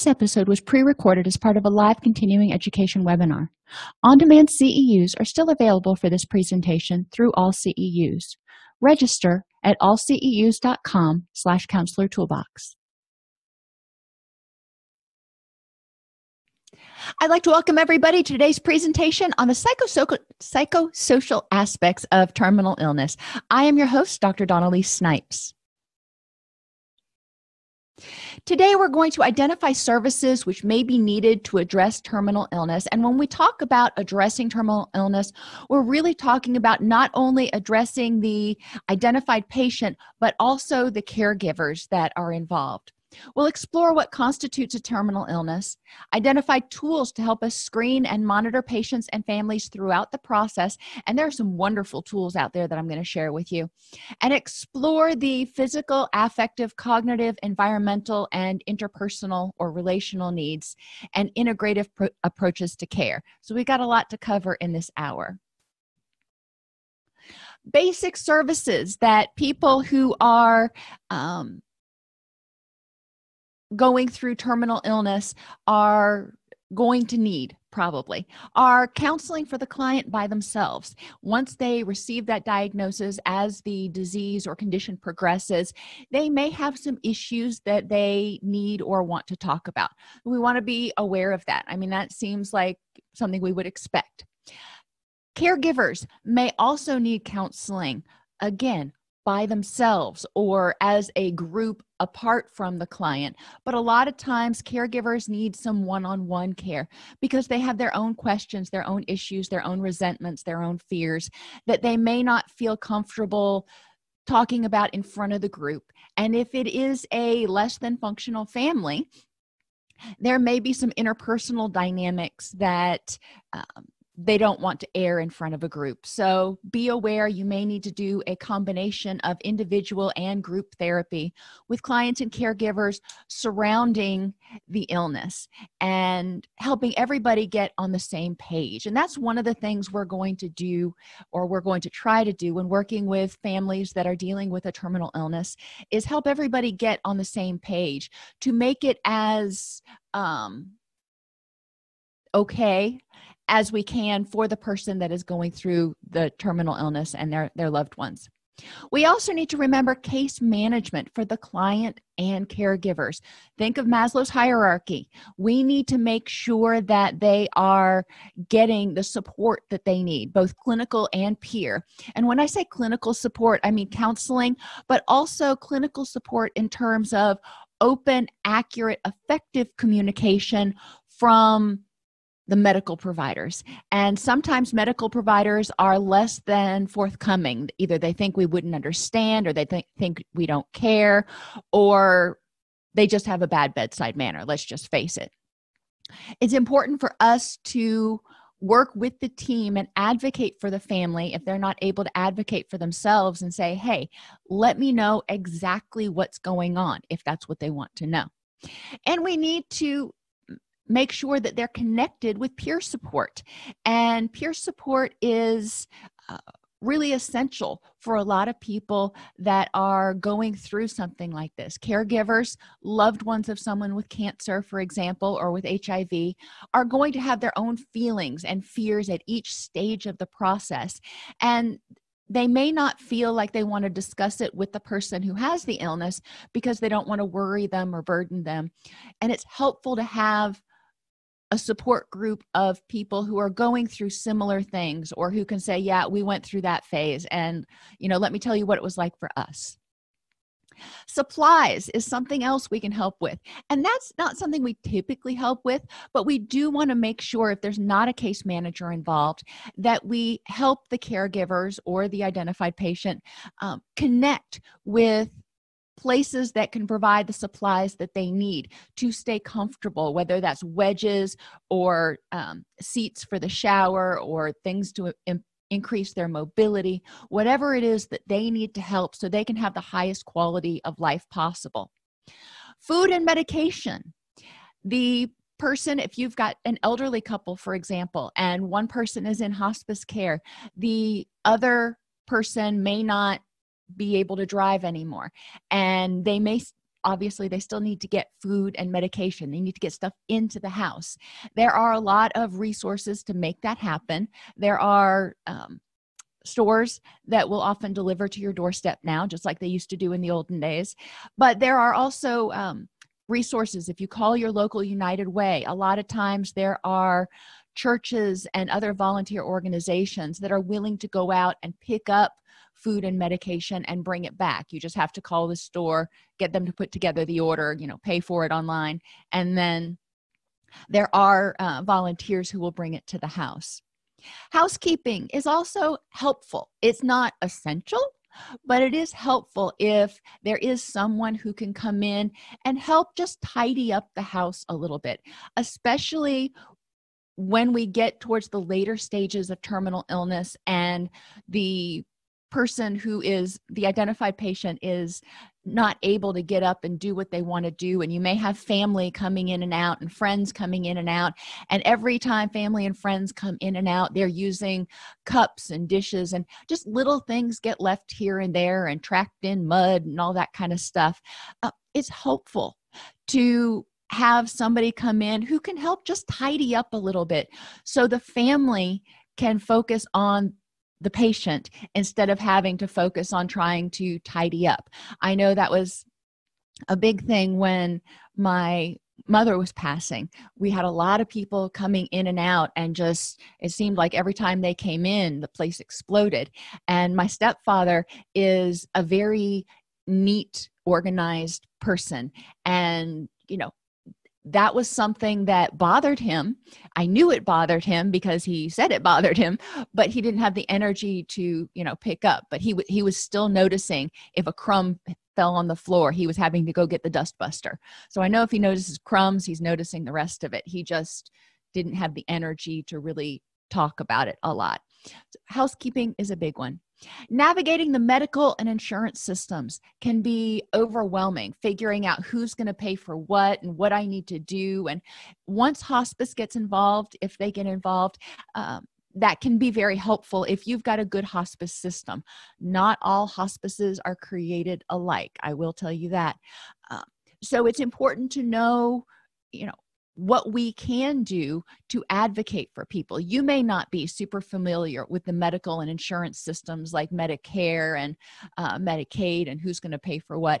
This episode was pre recorded as part of a live continuing education webinar. On demand CEUs are still available for this presentation through all CEUs. Register at allceus.com slash counselor toolbox. I'd like to welcome everybody to today's presentation on the psychosocial, aspects of terminal illness. I am your host, Dr. Dawn-Elise Snipes. Today, we're going to identify services which may be needed to address terminal illness. And when we talk about addressing terminal illness, we're really talking about not only addressing the identified patient, but also the caregivers that are involved. We'll explore what constitutes a terminal illness, identify tools to help us screen and monitor patients and families throughout the process. And there are some wonderful tools out there that I'm going to share with you, and explore the physical, affective, cognitive, environmental, and interpersonal or relational needs and integrative pro- approaches to care. So, we've got a lot to cover in this hour basic services that people who are um, going through terminal illness are going to need probably are counseling for the client by themselves. Once they receive that diagnosis as the disease or condition progresses they may have some issues that they need or want to talk about. We want to be aware of that. I mean that seems like something we would expect. Caregivers may also need counseling. Again by themselves or as a group apart from the client. But a lot of times, caregivers need some one on one care because they have their own questions, their own issues, their own resentments, their own fears that they may not feel comfortable talking about in front of the group. And if it is a less than functional family, there may be some interpersonal dynamics that um, they don't want to air in front of a group. So be aware you may need to do a combination of individual and group therapy with clients and caregivers surrounding the illness and helping everybody get on the same page. And that's one of the things we're going to do or we're going to try to do when working with families that are dealing with a terminal illness is help everybody get on the same page to make it as um okay as we can for the person that is going through the terminal illness and their, their loved ones. We also need to remember case management for the client and caregivers. Think of Maslow's hierarchy. We need to make sure that they are getting the support that they need, both clinical and peer. And when I say clinical support, I mean counseling, but also clinical support in terms of open, accurate, effective communication from the medical providers. And sometimes medical providers are less than forthcoming. Either they think we wouldn't understand, or they th- think we don't care, or they just have a bad bedside manner. Let's just face it. It's important for us to work with the team and advocate for the family if they're not able to advocate for themselves and say, hey, let me know exactly what's going on if that's what they want to know. And we need to make sure that they're connected with peer support. And peer support is uh, really essential for a lot of people that are going through something like this. Caregivers, loved ones of someone with cancer, for example, or with HIV, are going to have their own feelings and fears at each stage of the process. And they may not feel like they want to discuss it with the person who has the illness because they don't want to worry them or burden them. And it's helpful to have a support group of people who are going through similar things or who can say yeah we went through that phase and you know let me tell you what it was like for us. Supplies is something else we can help with and that's not something we typically help with but we do want to make sure if there's not a case manager involved that we help the caregivers or the identified patient um, connect with places that can provide the supplies that they need to stay comfortable, whether that's wedges or um, seats for the shower or things to Im- increase their mobility, whatever it is that they need to help so they can have the highest quality of life possible. Food and medication. The person, if you've got an elderly couple, for example, and one person is in hospice care, the other person may not be able to drive anymore. And they may obviously they still need to get food and medication. They need to get stuff into the house. There are a lot of resources to make that happen. There are um, stores that will often deliver to your doorstep now just like they used to do in the olden days. But there are also um, resources. If you call your local united way a lot of times there are churches and other volunteer organizations that are willing to go out and pick up food and medication and bring it back. You just have to call the store get them to put together the order you know pay for it online. And then there are uh, volunteers who will bring it to the house. Housekeeping is also helpful. It's not essential but it is helpful if there is someone who can come in and help just tidy up the house a little bit especially when we get towards the later stages of terminal illness and the person who is the identified patient is not able to get up and do what they want to do and you may have family coming in and out and friends coming in and out and every time family and friends come in and out they're using cups and dishes and just little things get left here and there and tracked in mud and all that kind of stuff. Uh, it's hopeful to have somebody come in who can help just tidy up a little bit so the family can focus on the patient instead of having to focus on trying to tidy up. I know that was a big thing when my mother was passing. We had a lot of people coming in and out, and just it seemed like every time they came in, the place exploded. And my stepfather is a very neat, organized person. And, you know, that was something that bothered him. I knew it bothered him because he said it bothered him, but he didn't have the energy to, you know, pick up. But he he was still noticing if a crumb fell on the floor, he was having to go get the dustbuster. So I know if he notices crumbs, he's noticing the rest of it. He just didn't have the energy to really talk about it a lot. So housekeeping is a big one. Navigating the medical and insurance systems can be overwhelming, figuring out who's going to pay for what and what I need to do. And once hospice gets involved, if they get involved, um, that can be very helpful if you've got a good hospice system. Not all hospices are created alike, I will tell you that. Um, so it's important to know, you know, what we can do to advocate for people. You may not be super familiar with the medical and insurance systems like Medicare and uh, Medicaid and who's going to pay for what.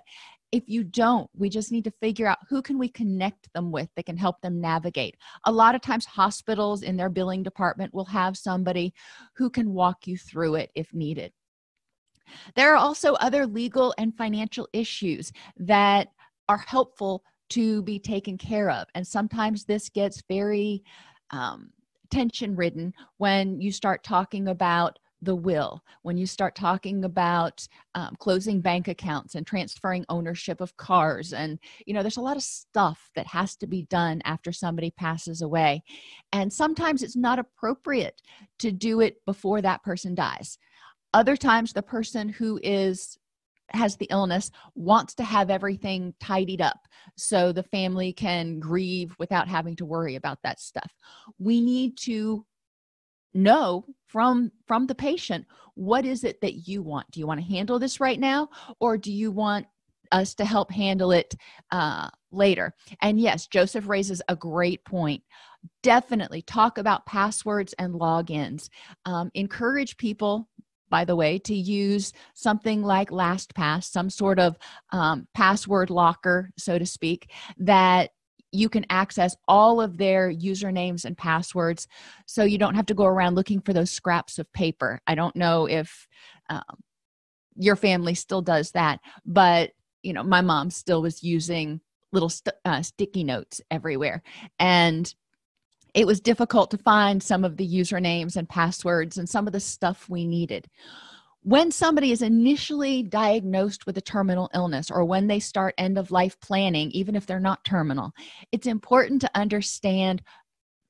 If you don't, we just need to figure out who can we connect them with that can help them navigate. A lot of times hospitals in their billing department will have somebody who can walk you through it if needed. There are also other legal and financial issues that are helpful to be taken care of. And sometimes this gets very um, tension ridden when you start talking about the will, when you start talking about um, closing bank accounts and transferring ownership of cars. And, you know, there's a lot of stuff that has to be done after somebody passes away. And sometimes it's not appropriate to do it before that person dies. Other times, the person who is has the illness wants to have everything tidied up so the family can grieve without having to worry about that stuff. We need to know from from the patient what is it that you want? Do you want to handle this right now or do you want us to help handle it uh, later? And yes joseph raises a great point. Definitely talk about passwords and logins. Um, encourage people by the way, to use something like LastPass, some sort of um, password locker, so to speak, that you can access all of their usernames and passwords so you don't have to go around looking for those scraps of paper. I don't know if um, your family still does that, but you know, my mom still was using little st- uh, sticky notes everywhere. And it was difficult to find some of the usernames and passwords and some of the stuff we needed. When somebody is initially diagnosed with a terminal illness or when they start end of life planning, even if they're not terminal, it's important to understand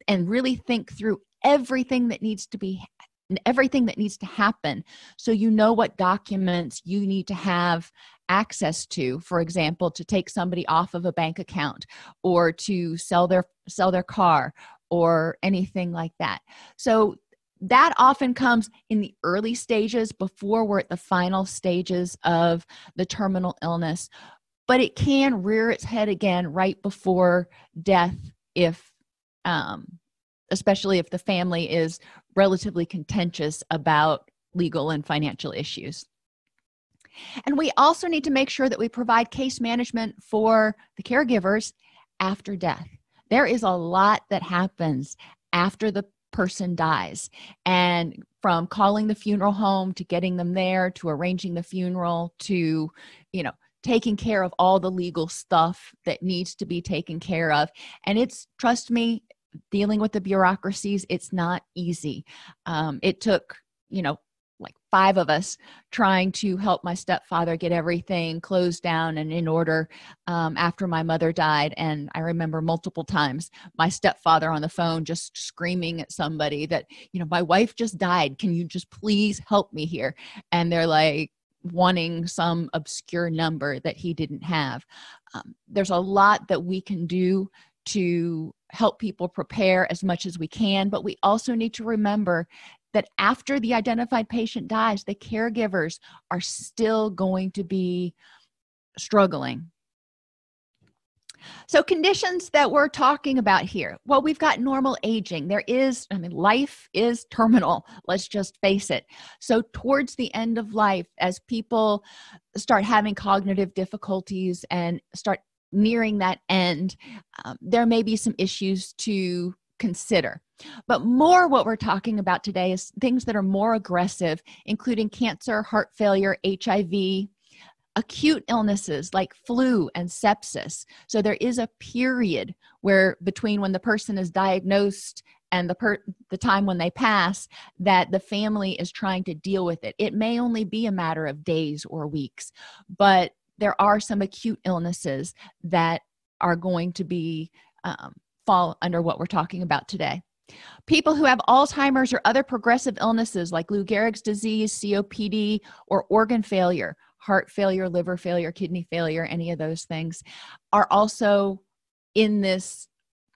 and really think through everything that needs to be and everything that needs to happen so you know what documents you need to have access to for example to take somebody off of a bank account or to sell their sell their car or anything like that. So that often comes in the early stages before we're at the final stages of the terminal illness. but it can rear its head again right before death if um, especially if the family is relatively contentious about legal and financial issues and we also need to make sure that we provide case management for the caregivers after death there is a lot that happens after the person dies. And from calling the funeral home to getting them there to arranging the funeral to you know taking care of all the legal stuff that needs to be taken care of. And it's trust me dealing with the bureaucracies it's not easy. Um, it took you know like five of us trying to help my stepfather get everything closed down and in order um, after my mother died. And i remember multiple times my stepfather on the phone just screaming at somebody that you know my wife just died. Can you just please help me here? And they're like wanting some obscure number that he didn't have. Um, there's a lot that we can do to help people prepare as much as we can but we also need to remember that after the identified patient dies, the caregivers are still going to be struggling. So, conditions that we're talking about here well, we've got normal aging. There is, I mean, life is terminal, let's just face it. So, towards the end of life, as people start having cognitive difficulties and start nearing that end, um, there may be some issues to consider. But more what we're talking about today is things that are more aggressive, including cancer, heart failure, HIV, acute illnesses like flu and sepsis. So there is a period where between when the person is diagnosed and the per the time when they pass that the family is trying to deal with it. It may only be a matter of days or weeks, but there are some acute illnesses that are going to be um, fall under what we're talking about today. People who have Alzheimer's or other progressive illnesses like Lou Gehrig's disease, COPD, or organ failure, heart failure, liver failure, kidney failure, any of those things, are also in this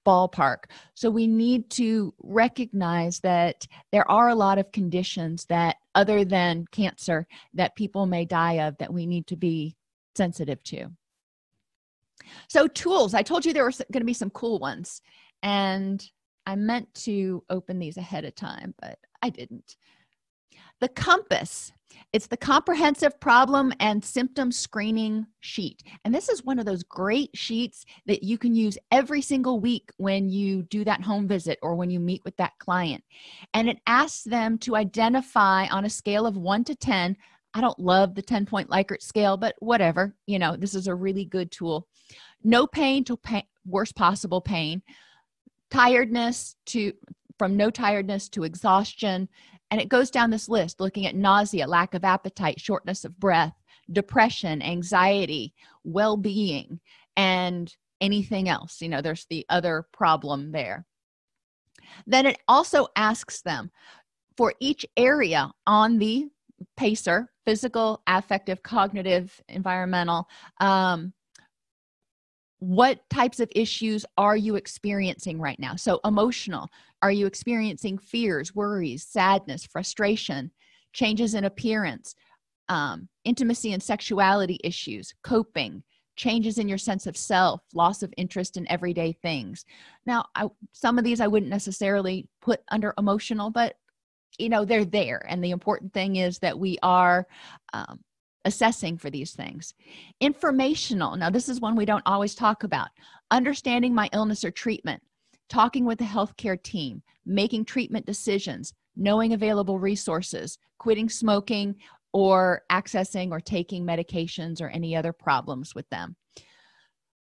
ballpark. So we need to recognize that there are a lot of conditions that, other than cancer, that people may die of that we need to be sensitive to. So, tools, I told you there were going to be some cool ones, and I meant to open these ahead of time, but I didn't. The compass. It's the comprehensive problem and symptom screening sheet. And this is one of those great sheets that you can use every single week when you do that home visit or when you meet with that client. And it asks them to identify on a scale of one to 10 I don't love the 10 point Likert scale, but whatever. You know, this is a really good tool. No pain to pain, worst possible pain, tiredness to from no tiredness to exhaustion. And it goes down this list looking at nausea, lack of appetite, shortness of breath, depression, anxiety, well being, and anything else. You know, there's the other problem there. Then it also asks them for each area on the pacer physical affective cognitive environmental um, what types of issues are you experiencing right now? So emotional are you experiencing fears worries sadness frustration changes in appearance um, intimacy and sexuality issues coping changes in your sense of self loss of interest in everyday things? Now I, some of these i wouldn't necessarily put under emotional but you know they're there. And the important thing is that we are um, assessing for these things. Informational now this is one we don't always talk about. Understanding my illness or treatment talking with the healthcare team making treatment decisions knowing available resources quitting smoking or accessing or taking medications or any other problems with them.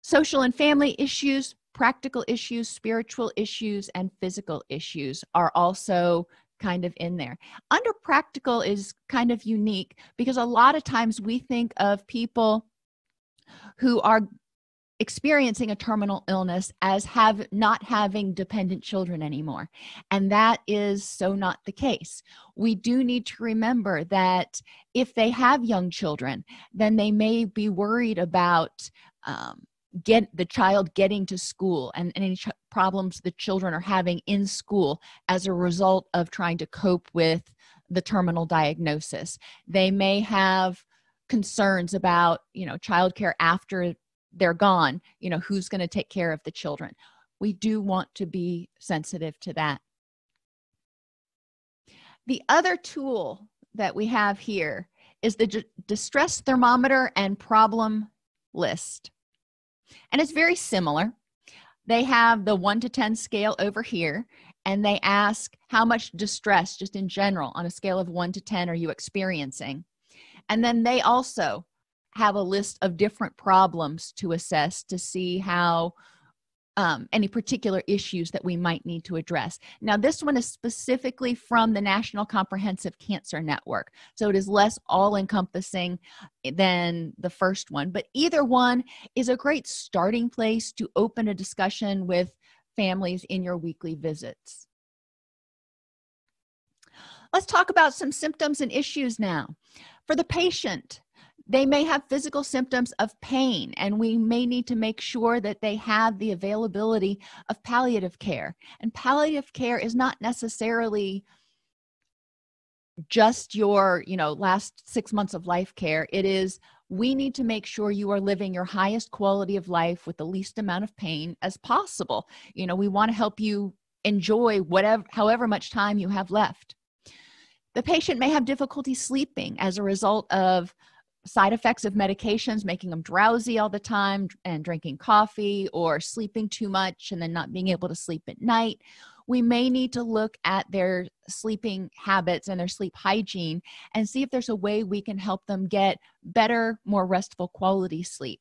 Social and family issues practical issues spiritual issues and physical issues are also kind of in there. Under practical is kind of unique because a lot of times we think of people who are experiencing a terminal illness as have not having dependent children anymore and that is so not the case we do need to remember that if they have young children then they may be worried about um, get the child getting to school and, and any ch- problems the children are having in school as a result of trying to cope with the terminal diagnosis. They may have concerns about you know childcare after they're gone you know who's going to take care of the children. We do want to be sensitive to that. The other tool that we have here is the d- distress thermometer and problem list and it's very similar. They have the 1 to 10 scale over here and they ask how much distress just in general on a scale of 1 to 10 are you experiencing? And then they also have a list of different problems to assess to see how um, any particular issues that we might need to address. Now, this one is specifically from the National Comprehensive Cancer Network, so it is less all encompassing than the first one, but either one is a great starting place to open a discussion with families in your weekly visits. Let's talk about some symptoms and issues now. For the patient, they may have physical symptoms of pain, and we may need to make sure that they have the availability of palliative care. And palliative care is not necessarily just your, you know, last six months of life care. It is we need to make sure you are living your highest quality of life with the least amount of pain as possible. You know, we want to help you enjoy whatever, however much time you have left. The patient may have difficulty sleeping as a result of side effects of medications making them drowsy all the time and drinking coffee or sleeping too much and then not being able to sleep at night we may need to look at their sleeping habits and their sleep hygiene and see if there's a way we can help them get better more restful quality sleep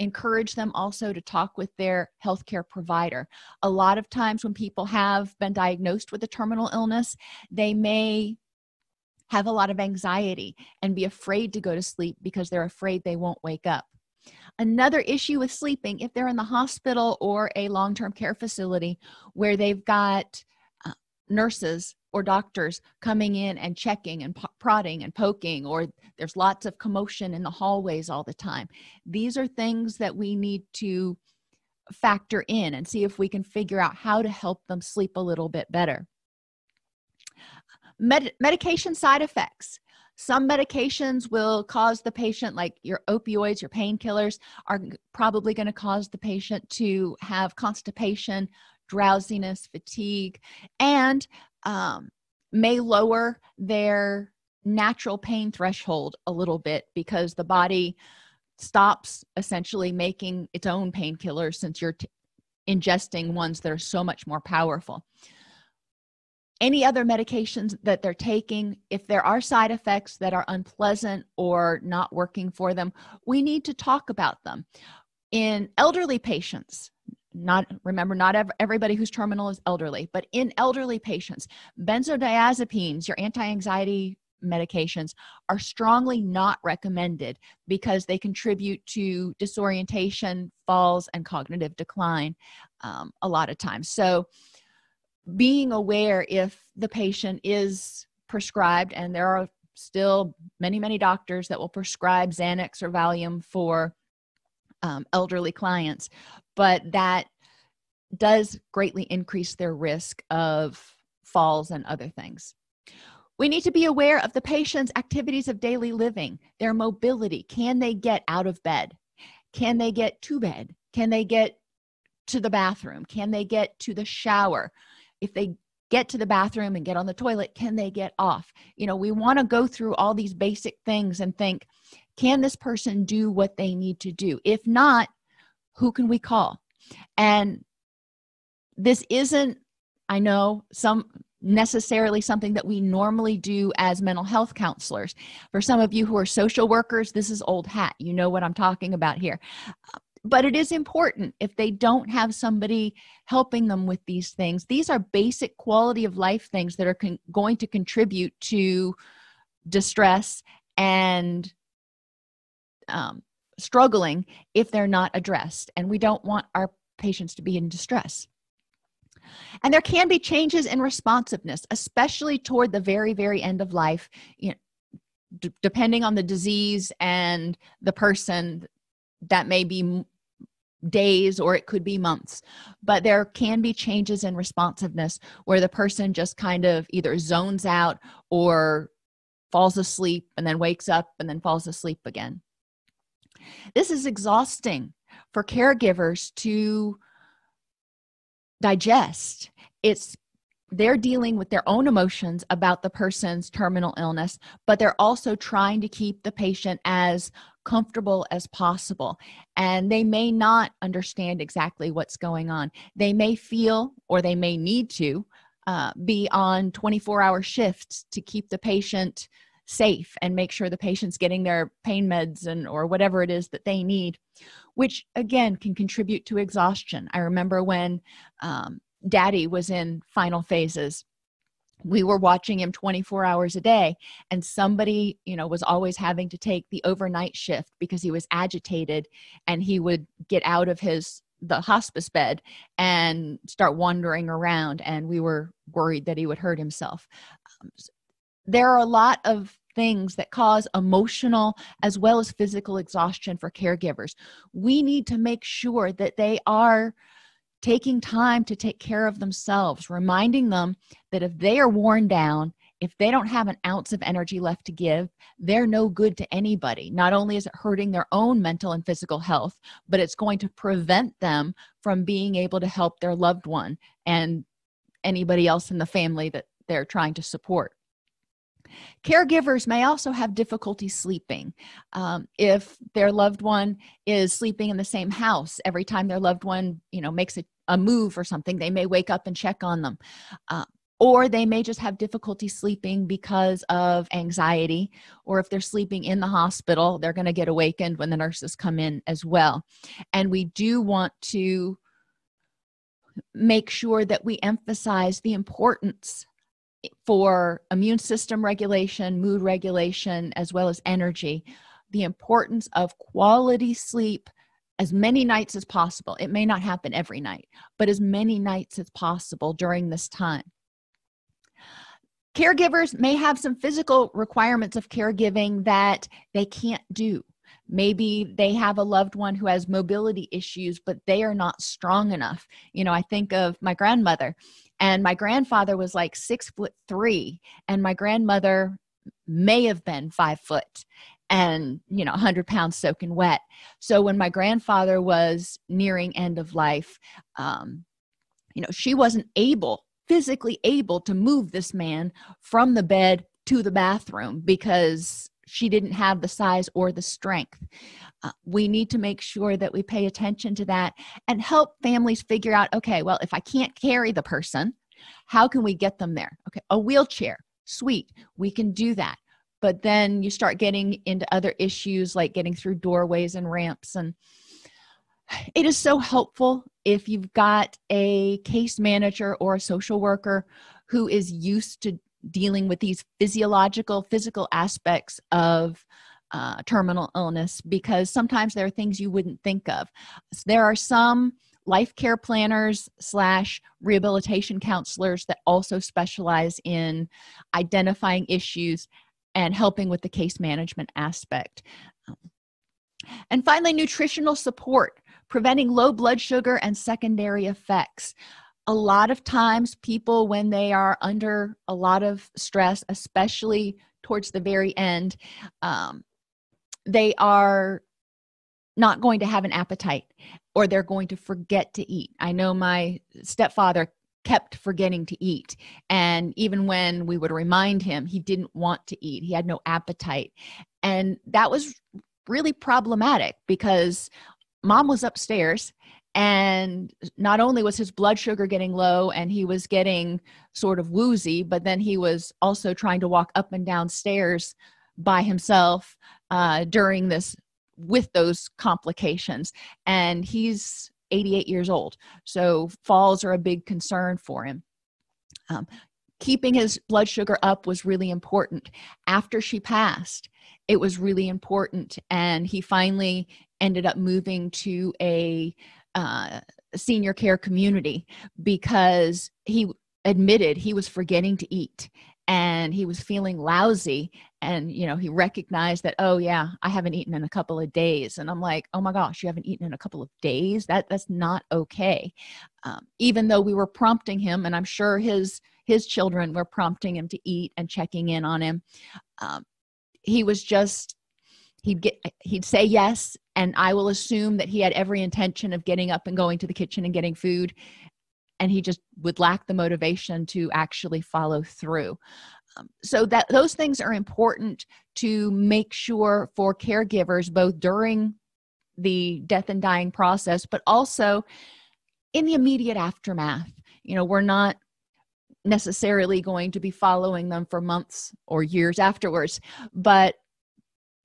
encourage them also to talk with their healthcare provider. A lot of times, when people have been diagnosed with a terminal illness, they may have a lot of anxiety and be afraid to go to sleep because they're afraid they won't wake up. Another issue with sleeping, if they're in the hospital or a long term care facility where they've got uh, nurses or doctors coming in and checking and prodding and poking, or there's lots of commotion in the hallways all the time. These are things that we need to factor in and see if we can figure out how to help them sleep a little bit better. Med- medication side effects. Some medications will cause the patient, like your opioids, your painkillers, are probably going to cause the patient to have constipation, drowsiness, fatigue, and um, may lower their natural pain threshold a little bit because the body stops essentially making its own painkillers since you're t- ingesting ones that are so much more powerful any other medications that they're taking, if there are side effects that are unpleasant or not working for them, we need to talk about them. In elderly patients, not remember not everybody who's terminal is elderly but in elderly patients benzodiazepines your anti-anxiety medications are strongly not recommended because they contribute to disorientation falls and cognitive decline um, a lot of times so being aware if the patient is prescribed and there are still many many doctors that will prescribe xanax or valium for um, elderly clients but that does greatly increase their risk of falls and other things. We need to be aware of the patient's activities of daily living their mobility. Can they get out of bed? Can they get to bed? Can they get to the bathroom? Can they get to the shower if they get to the bathroom and get on the toilet can they get off? You know we want to go through all these basic things and think can this person do what they need to do? If not who can we call? And this isn't i know some necessarily something that we normally do as mental health counselors. For some of you who are social workers this is old hat. You know what i'm talking about here but it is important if they don't have somebody helping them with these things. These are basic quality of life things that are con- going to contribute to distress and um, struggling if they're not addressed and we don't want our patients to be in distress. And there can be changes in responsiveness especially toward the very very end of life you know, d- depending on the disease and the person that may be days or it could be months but there can be changes in responsiveness where the person just kind of either zones out or falls asleep and then wakes up and then falls asleep again. This is exhausting for caregivers to digest. It's they're dealing with their own emotions about the person's terminal illness, but they're also trying to keep the patient as comfortable as possible. And they may not understand exactly what's going on. They may feel, or they may need to, uh, be on 24 hour shifts to keep the patient safe and make sure the patient's getting their pain meds and or whatever it is that they need which again can contribute to exhaustion i remember when um, daddy was in final phases we were watching him 24 hours a day and somebody you know was always having to take the overnight shift because he was agitated and he would get out of his the hospice bed and start wandering around and we were worried that he would hurt himself. Um, there are a lot of things that cause emotional as well as physical exhaustion for caregivers. We need to make sure that they are taking time to take care of themselves, reminding them that if they are worn down, if they don't have an ounce of energy left to give, they're no good to anybody. Not only is it hurting their own mental and physical health, but it's going to prevent them from being able to help their loved one and anybody else in the family that they're trying to support. Caregivers may also have difficulty sleeping. Um, if their loved one is sleeping in the same house, every time their loved one, you know, makes a, a move or something, they may wake up and check on them. Uh, or they may just have difficulty sleeping because of anxiety or if they're sleeping in the hospital they're going to get awakened when the nurses come in as well and we do want to make sure that we emphasize the importance for immune system regulation, mood regulation, as well as energy, the importance of quality sleep as many nights as possible. It may not happen every night, but as many nights as possible during this time. Caregivers may have some physical requirements of caregiving that they can't do. Maybe they have a loved one who has mobility issues, but they are not strong enough. You know, I think of my grandmother and my grandfather was like six foot three and my grandmother may have been five foot and you know 100 pounds soaking wet. So when my grandfather was nearing end of life um, you know she wasn't able physically able to move this man from the bed to the bathroom because she didn't have the size or the strength. Uh, we need to make sure that we pay attention to that and help families figure out okay well if i can't carry the person how can we get them there? Okay a wheelchair sweet we can do that. But then you start getting into other issues like getting through doorways and ramps and it is so helpful if you've got a case manager or a social worker who is used to dealing with these physiological physical aspects of uh, terminal illness because sometimes there are things you wouldn't think of. There are some life care planners slash rehabilitation counselors that also specialize in identifying issues and helping with the case management aspect. And finally, nutritional support, preventing low blood sugar and secondary effects. A lot of times, people, when they are under a lot of stress, especially towards the very end, um, they are not going to have an appetite or they're going to forget to eat. I know my stepfather kept forgetting to eat. And even when we would remind him, he didn't want to eat, he had no appetite. And that was really problematic because mom was upstairs and not only was his blood sugar getting low and he was getting sort of woozy but then he was also trying to walk up and down stairs by himself uh, during this with those complications. And he's 88 years old so falls are a big concern for him. Um, keeping his blood sugar up was really important. After she passed it was really important and he finally ended up moving to a uh, senior care community because he admitted he was forgetting to eat and he was feeling lousy and you know he recognized that oh yeah i haven't eaten in a couple of days. And i'm like oh my gosh you haven't eaten in a couple of days? That that's not okay. Um, even though we were prompting him and i'm sure his his children were prompting him to eat and checking in on him um, he was just he'd get he'd say yes and i will assume that he had every intention of getting up and going to the kitchen and getting food and he just would lack the motivation to actually follow through. Um, so that those things are important to make sure for caregivers both during the death and dying process but also in the immediate aftermath. You know we're not necessarily going to be following them for months or years afterwards but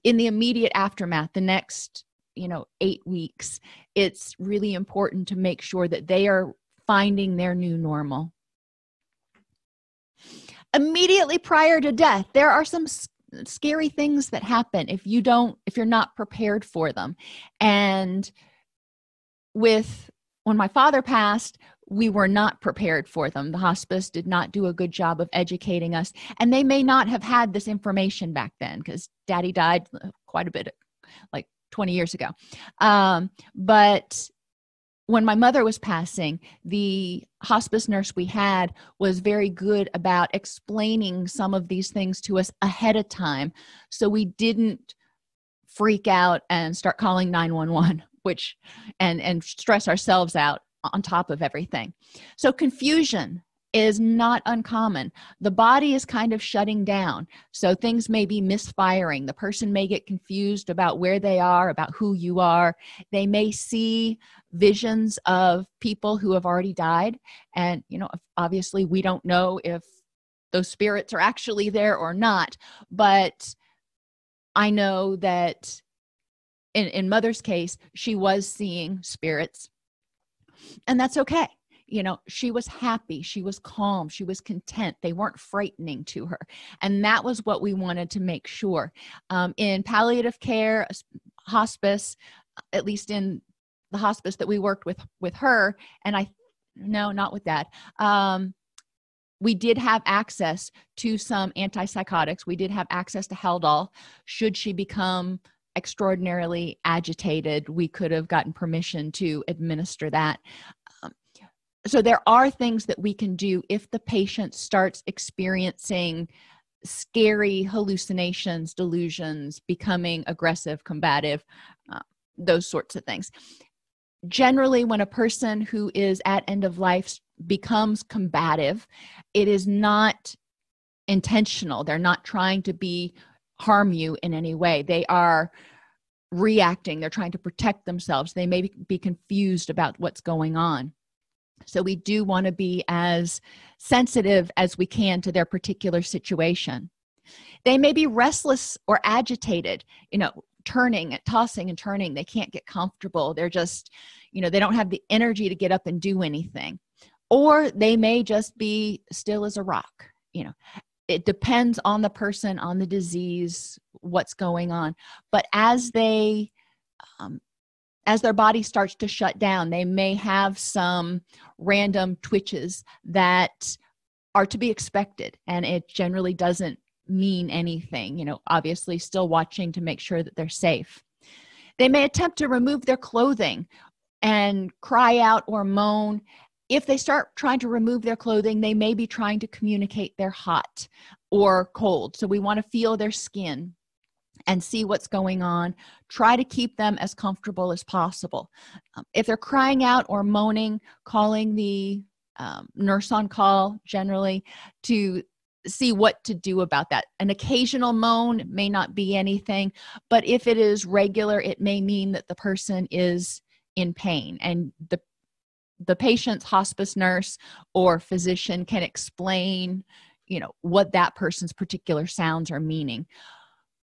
in the immediate aftermath the next you know 8 weeks it's really important to make sure that they are finding their new normal. Immediately prior to death there are some scary things that happen if you don't if you're not prepared for them. And with when my father passed we were not prepared for them. The hospice did not do a good job of educating us and they may not have had this information back then because daddy died uh, quite a bit like 20 years ago. Um, but when my mother was passing the hospice nurse we had was very good about explaining some of these things to us ahead of time so we didn't freak out and start calling 911 which and and stress ourselves out on top of everything so confusion is not uncommon. The body is kind of shutting down. So things may be misfiring. The person may get confused about where they are, about who you are. They may see visions of people who have already died. And, you know, obviously we don't know if those spirits are actually there or not. But I know that in, in mother's case, she was seeing spirits. And that's okay. You know she was happy. She was calm. She was content. They weren't frightening to her. And that was what we wanted to make sure. Um, in palliative care hospice at least in the hospice that we worked with with her and i no not with that um, we did have access to some antipsychotics. We did have access to haldol. Should she become extraordinarily agitated we could have gotten permission to administer that. So there are things that we can do if the patient starts experiencing scary hallucinations delusions becoming aggressive combative uh, those sorts of things. Generally when a person who is at end of life becomes combative it is not intentional. They're not trying to be harm you in any way they are reacting they're trying to protect themselves they may be confused about what's going on so we do want to be as sensitive as we can to their particular situation. They may be restless or agitated, you know, turning, tossing and turning. They can't get comfortable. They're just, you know, they don't have the energy to get up and do anything. Or they may just be still as a rock, you know. It depends on the person, on the disease, what's going on. But as they um, as their body starts to shut down, they may have some random twitches that are to be expected, and it generally doesn't mean anything. You know, obviously, still watching to make sure that they're safe. They may attempt to remove their clothing and cry out or moan. If they start trying to remove their clothing, they may be trying to communicate they're hot or cold. So we want to feel their skin and see what's going on. Try to keep them as comfortable as possible. Um, if they're crying out or moaning, calling the um, nurse on call generally to see what to do about that. An occasional moan may not be anything, but if it is regular, it may mean that the person is in pain and the the patient's hospice nurse or physician can explain you know what that person's particular sounds are meaning.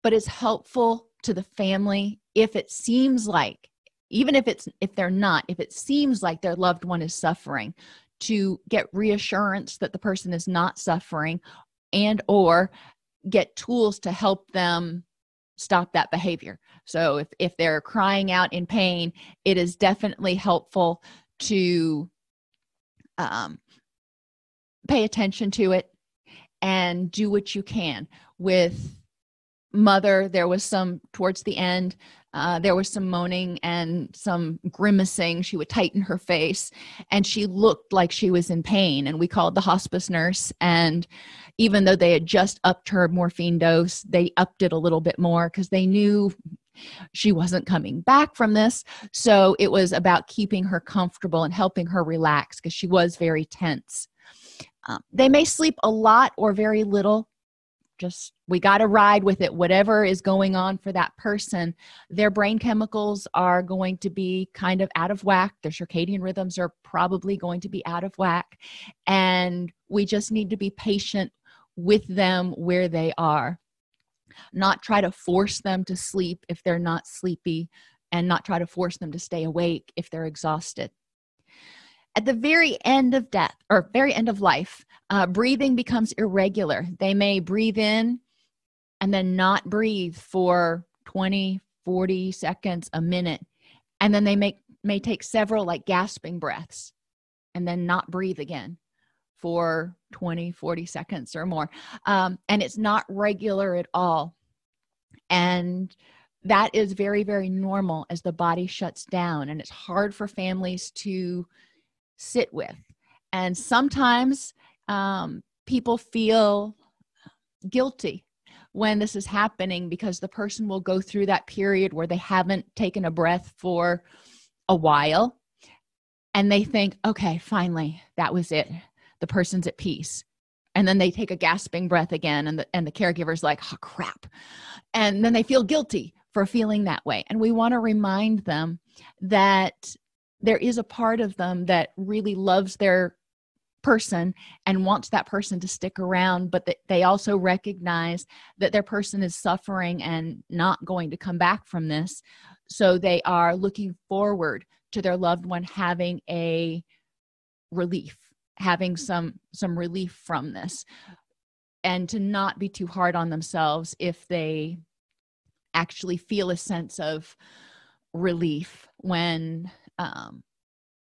But it's helpful to the family if it seems like even if it's if they're not if it seems like their loved one is suffering to get reassurance that the person is not suffering and or get tools to help them stop that behavior. So if if they're crying out in pain it is definitely helpful to um, pay attention to it and do what you can. With mother there was some towards the end uh, there was some moaning and some grimacing. She would tighten her face and she looked like she was in pain. And we called the hospice nurse. And even though they had just upped her morphine dose they upped it a little bit more because they knew she wasn't coming back from this. So it was about keeping her comfortable and helping her relax because she was very tense. Um, they may sleep a lot or very little. Just we got to ride with it. Whatever is going on for that person their brain chemicals are going to be kind of out of whack. Their circadian rhythms are probably going to be out of whack. And we just need to be patient with them where they are not try to force them to sleep if they're not sleepy and not try to force them to stay awake if they're exhausted. At the very end of death or very end of life uh, breathing becomes irregular. They may breathe in and then not breathe for 20 40 seconds a minute and then they make may take several like gasping breaths and then not breathe again for 20 40 seconds or more. Um, and it's not regular at all. And that is very very normal as the body shuts down and it's hard for families to sit with. And sometimes um, people feel guilty when this is happening because the person will go through that period where they haven't taken a breath for a while and they think okay finally that was it the person's at peace. And then they take a gasping breath again and the, and the caregiver's like oh crap. And then they feel guilty for feeling that way. And we want to remind them that there is a part of them that really loves their person and wants that person to stick around but that they also recognize that their person is suffering and not going to come back from this. So they are looking forward to their loved one having a relief having some some relief from this and to not be too hard on themselves if they actually feel a sense of relief when um,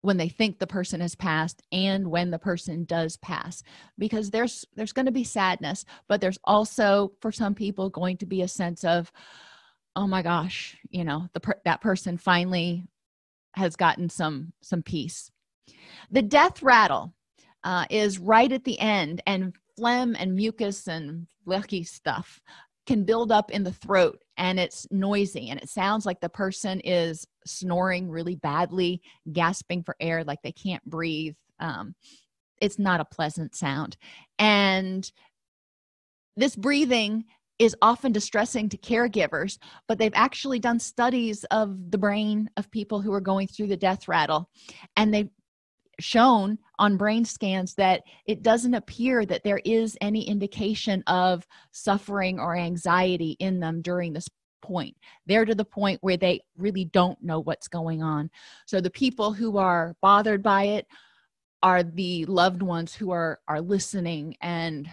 when they think the person has passed and when the person does pass. Because there's there's going to be sadness but there's also for some people going to be a sense of oh my gosh you know the per- that person finally has gotten some some peace. The death rattle uh, is right at the end and phlegm and mucus and lucky stuff can build up in the throat and it's noisy and it sounds like the person is snoring really badly gasping for air like they can't breathe. Um, it's not a pleasant sound. And this breathing is often distressing to caregivers but they've actually done studies of the brain of people who are going through the death rattle and they've shown on brain scans that it doesn't appear that there is any indication of suffering or anxiety in them during this point. They're to the point where they really don't know what's going on. So the people who are bothered by it are the loved ones who are are listening and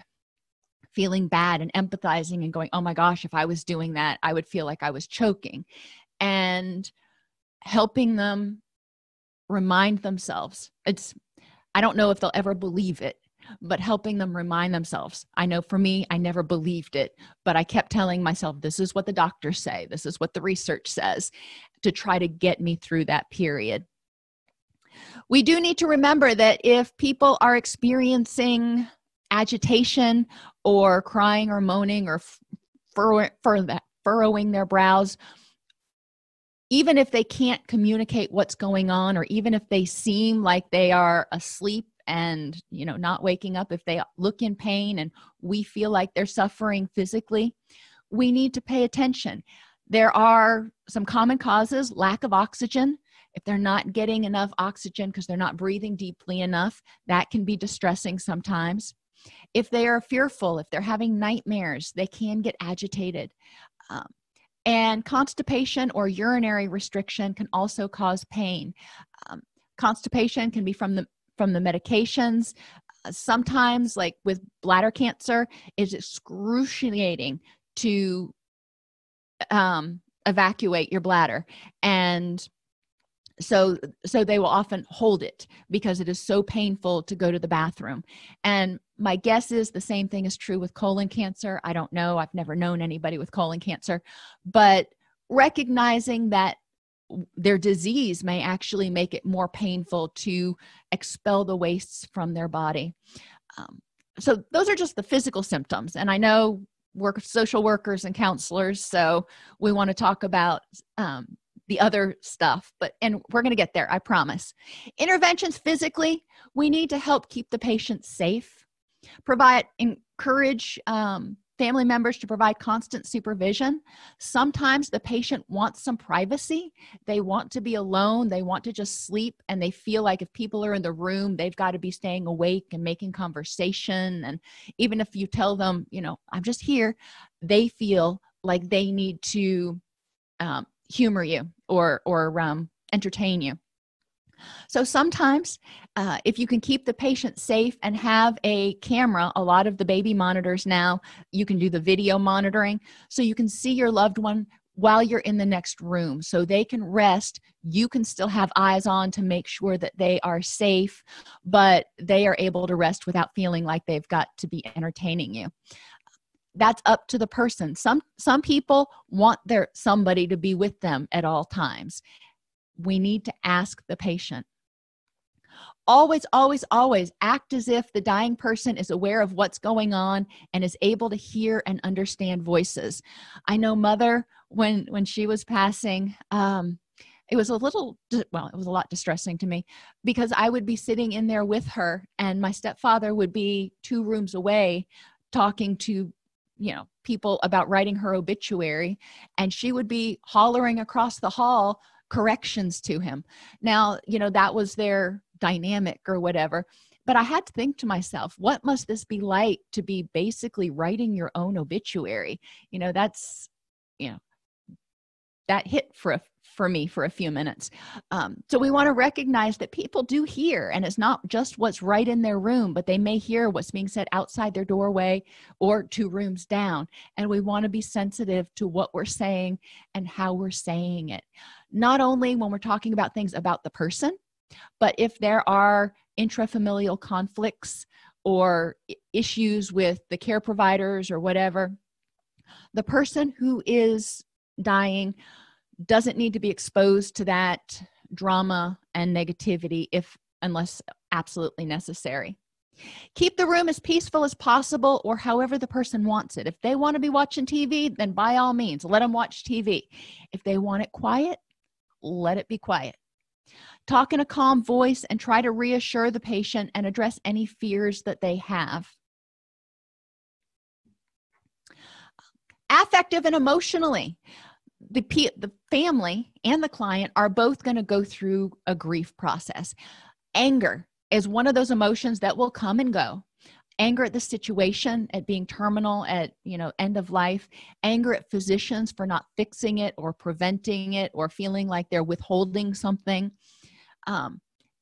feeling bad and empathizing and going oh my gosh if i was doing that i would feel like i was choking. And helping them remind themselves. It's i don't know if they'll ever believe it but helping them remind themselves i know for me i never believed it but i kept telling myself this is what the doctors say this is what the research says to try to get me through that period. We do need to remember that if people are experiencing agitation or crying or moaning or furrowing their brows even if they can't communicate what's going on or even if they seem like they are asleep and you know not waking up if they look in pain and we feel like they're suffering physically we need to pay attention. There are some common causes lack of oxygen. If they're not getting enough oxygen because they're not breathing deeply enough that can be distressing sometimes. If they are fearful if they're having nightmares they can get agitated. Um, and constipation or urinary restriction can also cause pain. Um, constipation can be from the from the medications. Uh, sometimes like with bladder cancer is excruciating to um, evacuate your bladder. And so so they will often hold it because it is so painful to go to the bathroom. And my guess is the same thing is true with colon cancer. I don't know. I've never known anybody with colon cancer, but recognizing that their disease may actually make it more painful to expel the wastes from their body. Um, so, those are just the physical symptoms. And I know work social workers and counselors, so we want to talk about um, the other stuff but and we're going to get there i promise interventions physically we need to help keep the patient safe provide encourage um, family members to provide constant supervision. Sometimes the patient wants some privacy. They want to be alone. They want to just sleep and they feel like if people are in the room they've got to be staying awake and making conversation. And even if you tell them you know i'm just here they feel like they need to um, humor you or or um, entertain you so sometimes uh, if you can keep the patient safe and have a camera a lot of the baby monitors now you can do the video monitoring. So you can see your loved one while you're in the next room. So they can rest. You can still have eyes on to make sure that they are safe but they are able to rest without feeling like they've got to be entertaining you. That's up to the person. Some some people want their somebody to be with them at all times we need to ask the patient. Always always always act as if the dying person is aware of what's going on and is able to hear and understand voices. I know mother when when she was passing um it was a little well it was a lot distressing to me because i would be sitting in there with her and my stepfather would be two rooms away talking to you know people about writing her obituary. And she would be hollering across the hall corrections to him. Now you know that was their dynamic or whatever. But i had to think to myself what must this be like to be basically writing your own obituary? You know that's you know that hit for a for me for a few minutes. Um, so we want to recognize that people do hear, and it's not just what's right in their room, but they may hear what's being said outside their doorway or two rooms down. And we want to be sensitive to what we're saying and how we're saying it. Not only when we're talking about things about the person, but if there are intrafamilial conflicts or issues with the care providers or whatever, the person who is dying doesn't need to be exposed to that drama and negativity if unless absolutely necessary. Keep the room as peaceful as possible or however the person wants it. If they want to be watching tv then by all means let them watch tv if they want it quiet let it be quiet. Talk in a calm voice and try to reassure the patient and address any fears that they have. Affective and emotionally the the family and the client are both going to go through a grief process. Anger is one of those emotions that will come and go. Anger at the situation at being terminal at you know end of life. Anger at physicians for not fixing it or preventing it or feeling like they're withholding something. Um,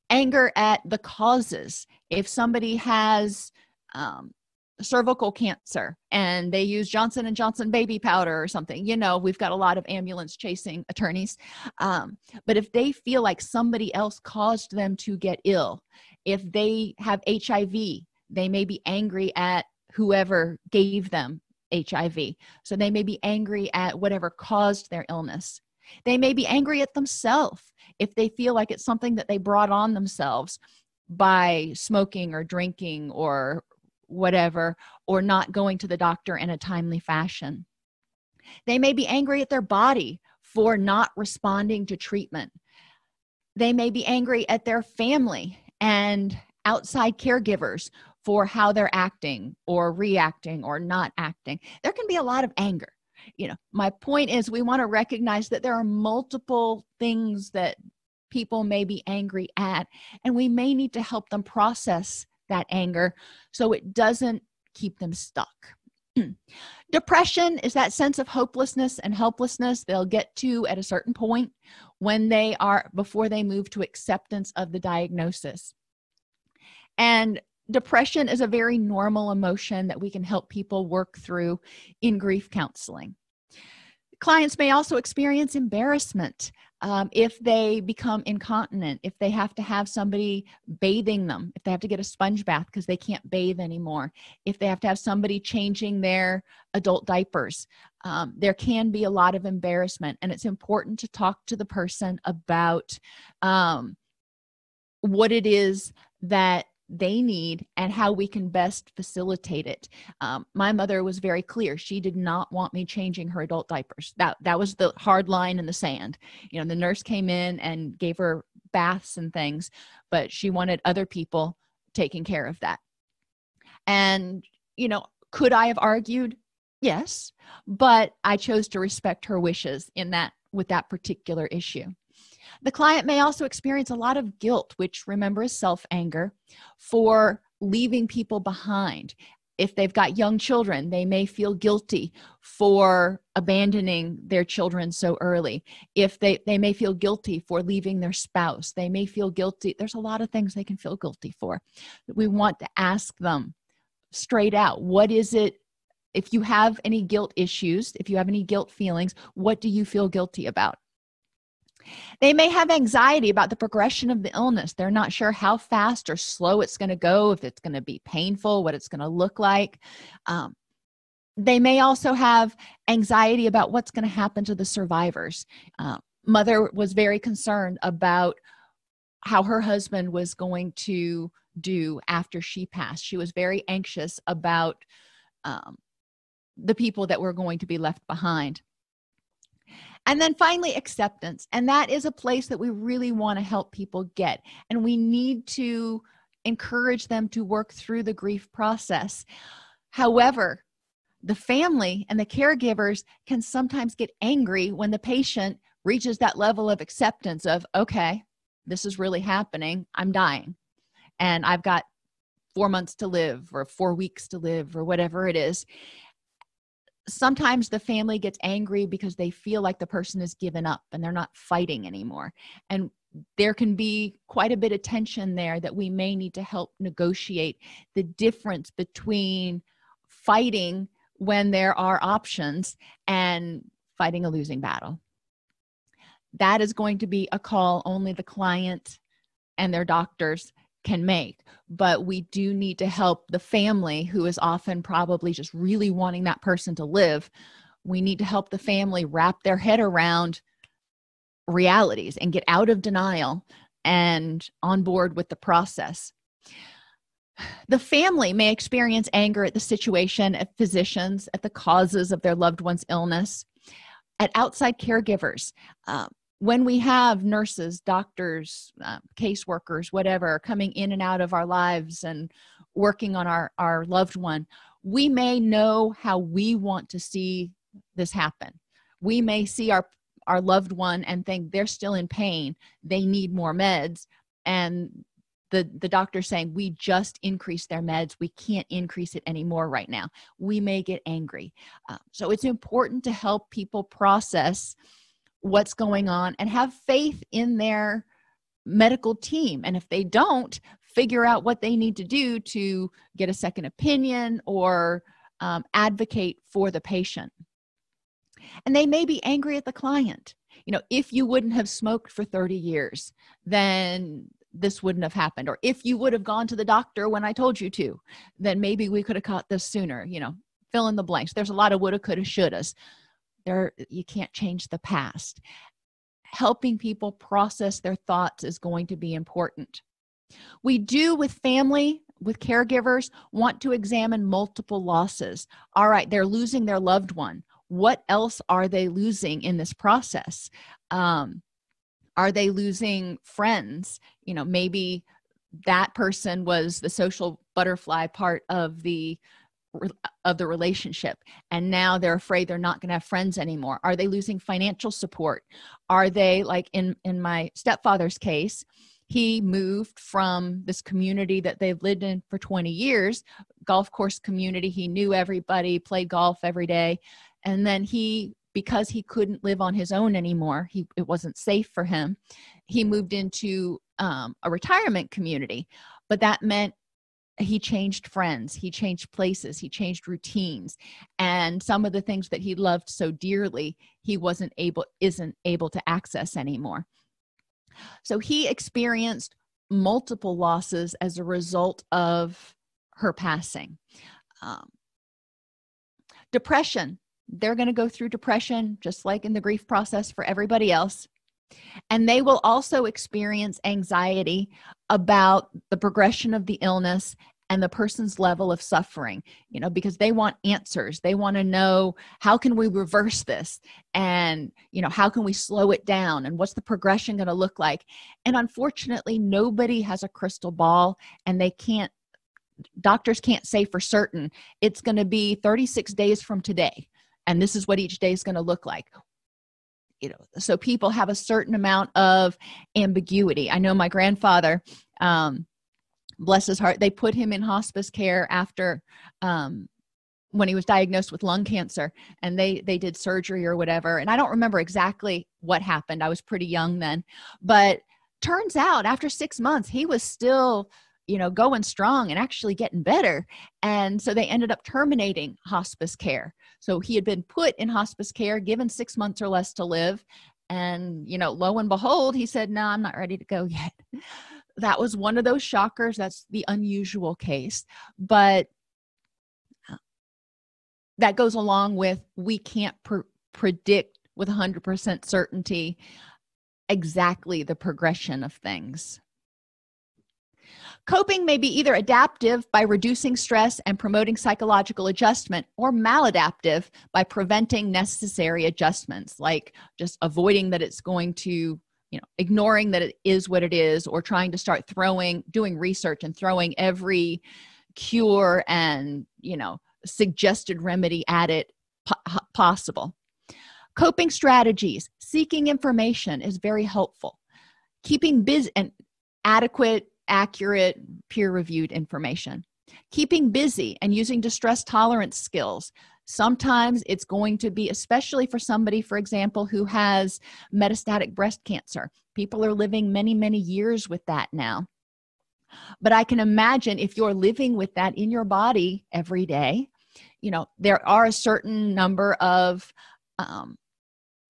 anger at the causes. If somebody has um, cervical cancer and they use johnson and johnson baby powder or something. You know we've got a lot of ambulance chasing attorneys. Um, but if they feel like somebody else caused them to get ill if they have hiv they may be angry at whoever gave them hiv so they may be angry at whatever caused their illness. They may be angry at themselves if they feel like it's something that they brought on themselves by smoking or drinking or whatever, or not going to the doctor in a timely fashion. They may be angry at their body for not responding to treatment. They may be angry at their family and outside caregivers for how they're acting or reacting or not acting. There can be a lot of anger. You know, my point is we want to recognize that there are multiple things that people may be angry at, and we may need to help them process that anger so it doesn't keep them stuck. Depression is that sense of hopelessness and helplessness they'll get to at a certain point when they are before they move to acceptance of the diagnosis. And depression is a very normal emotion that we can help people work through in grief counseling. Clients may also experience embarrassment. Um, if they become incontinent, if they have to have somebody bathing them, if they have to get a sponge bath because they can't bathe anymore, if they have to have somebody changing their adult diapers, um, there can be a lot of embarrassment. And it's important to talk to the person about um, what it is that they need and how we can best facilitate it. Um, my mother was very clear. She did not want me changing her adult diapers. That that was the hard line in the sand. You know the nurse came in and gave her baths and things but she wanted other people taking care of that. And you know could i have argued? Yes but i chose to respect her wishes in that with that particular issue the client may also experience a lot of guilt, which remember is self anger, for leaving people behind. If they've got young children, they may feel guilty for abandoning their children so early. If they, they may feel guilty for leaving their spouse, they may feel guilty. There's a lot of things they can feel guilty for. We want to ask them straight out what is it if you have any guilt issues, if you have any guilt feelings, what do you feel guilty about? They may have anxiety about the progression of the illness. They're not sure how fast or slow it's going to go, if it's going to be painful, what it's going to look like. Um, they may also have anxiety about what's going to happen to the survivors. Uh, mother was very concerned about how her husband was going to do after she passed. She was very anxious about um, the people that were going to be left behind. And then finally, acceptance. And that is a place that we really want to help people get. And we need to encourage them to work through the grief process. However, the family and the caregivers can sometimes get angry when the patient reaches that level of acceptance of, okay, this is really happening. I'm dying. And I've got four months to live or four weeks to live or whatever it is sometimes the family gets angry because they feel like the person has given up and they're not fighting anymore. And there can be quite a bit of tension there that we may need to help negotiate the difference between fighting when there are options and fighting a losing battle. That is going to be a call only the client and their doctors can make but we do need to help the family who is often probably just really wanting that person to live. We need to help the family wrap their head around realities and get out of denial and on board with the process. The family may experience anger at the situation at physicians at the causes of their loved one's illness. At outside caregivers um, when we have nurses, doctors, uh, caseworkers, whatever, coming in and out of our lives and working on our, our loved one, we may know how we want to see this happen. We may see our, our loved one and think they're still in pain, they need more meds, and the the doctor saying we just increased their meds we can't increase it anymore right now we may get angry uh, so it's important to help people process what's going on and have faith in their medical team. And if they don't, figure out what they need to do to get a second opinion or um, advocate for the patient. And they may be angry at the client. You know, if you wouldn't have smoked for 30 years, then this wouldn't have happened. Or if you would have gone to the doctor when I told you to, then maybe we could have caught this sooner. You know, fill in the blanks. There's a lot of woulda, coulda, shouldas there you can't change the past. Helping people process their thoughts is going to be important. We do with family with caregivers want to examine multiple losses. All right they're losing their loved one. What else are they losing in this process? Um, are they losing friends? You know maybe that person was the social butterfly part of the of the relationship and now they're afraid they're not going to have friends anymore. Are they losing financial support? Are they like in in my stepfather's case he moved from this community that they've lived in for 20 years golf course community. He knew everybody played golf every day and then he because he couldn't live on his own anymore he it wasn't safe for him he moved into um, a retirement community. But that meant he changed friends he changed places he changed routines. And some of the things that he loved so dearly he wasn't able isn't able to access anymore. So he experienced multiple losses as a result of her passing. Um, depression. They're going to go through depression just like in the grief process for everybody else and they will also experience anxiety about the progression of the illness and the person's level of suffering you know because they want answers. They want to know how can we reverse this? And you know how can we slow it down? And what's the progression going to look like? And unfortunately nobody has a crystal ball and they can't doctors can't say for certain it's going to be 36 days from today. And this is what each day is going to look like you know so people have a certain amount of ambiguity. I know my grandfather um bless his heart they put him in hospice care after um when he was diagnosed with lung cancer and they they did surgery or whatever and i don't remember exactly what happened. I was pretty young then but turns out after 6 months he was still you know going strong and actually getting better. And so they ended up terminating hospice care. So he had been put in hospice care given six months or less to live. And you know lo and behold he said no i'm not ready to go yet. That was one of those shockers. That's the unusual case. But that goes along with we can't pr- predict with 100% certainty exactly the progression of things Coping may be either adaptive by reducing stress and promoting psychological adjustment, or maladaptive by preventing necessary adjustments, like just avoiding that it's going to, you know, ignoring that it is what it is, or trying to start throwing, doing research and throwing every cure and, you know, suggested remedy at it po- possible. Coping strategies, seeking information is very helpful. Keeping busy and adequate accurate, peer reviewed information. Keeping busy and using distress tolerance skills. Sometimes it's going to be, especially for somebody, for example, who has metastatic breast cancer. People are living many, many years with that now. But I can imagine if you're living with that in your body every day, you know, there are a certain number of um,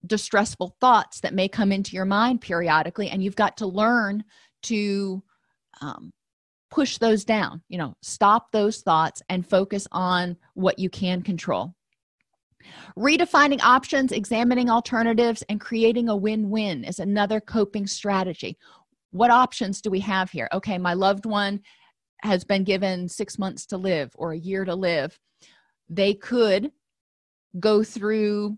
distressful thoughts that may come into your mind periodically, and you've got to learn to um, push those down you know stop those thoughts and focus on what you can control. Redefining options examining alternatives and creating a win-win is another coping strategy. What options do we have here? Okay my loved one has been given six months to live or a year to live. They could go through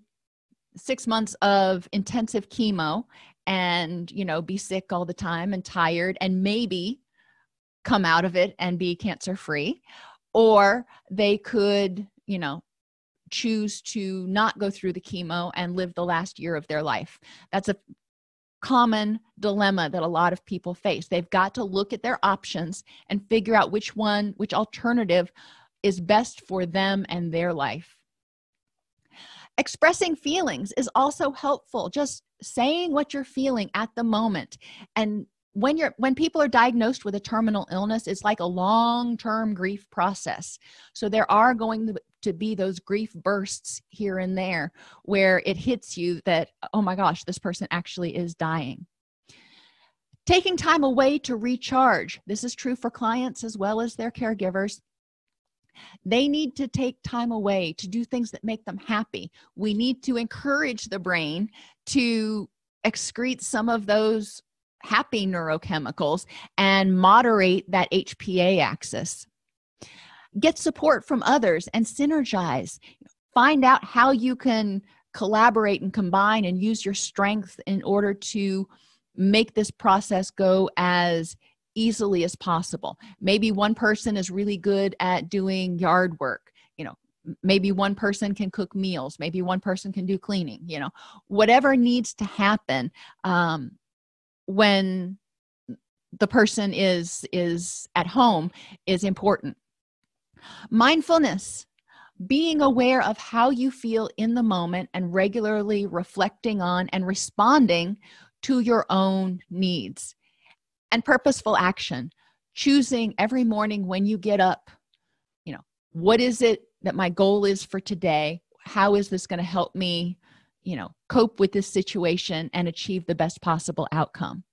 six months of intensive chemo and you know be sick all the time and tired and maybe come out of it and be cancer free or they could you know choose to not go through the chemo and live the last year of their life. That's a common dilemma that a lot of people face. They've got to look at their options and figure out which one which alternative is best for them and their life. Expressing feelings is also helpful. Just saying what you're feeling at the moment and when you're when people are diagnosed with a terminal illness it's like a long-term grief process. So there are going to be those grief bursts here and there where it hits you that oh my gosh this person actually is dying. Taking time away to recharge. This is true for clients as well as their caregivers. They need to take time away to do things that make them happy. We need to encourage the brain to excrete some of those happy neurochemicals and moderate that HPA axis. Get support from others and synergize. Find out how you can collaborate and combine and use your strength in order to make this process go as easily as possible. Maybe one person is really good at doing yard work, you know, maybe one person can cook meals maybe one person can do cleaning you know whatever needs to happen um, when the person is is at home is important. Mindfulness being aware of how you feel in the moment and regularly reflecting on and responding to your own needs and purposeful action. Choosing every morning when you get up you know what is it that my goal is for today? How is this going to help me you know cope with this situation and achieve the best possible outcome